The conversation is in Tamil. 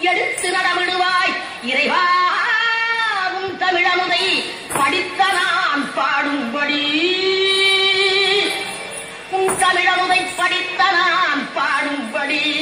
எடுத்து நடமிடுவாய். இறைவாவும் தமிழமுதை படித்த நான் பாடும்படி. உன் தமிழமுதை படித்த நான் பாடும்படி.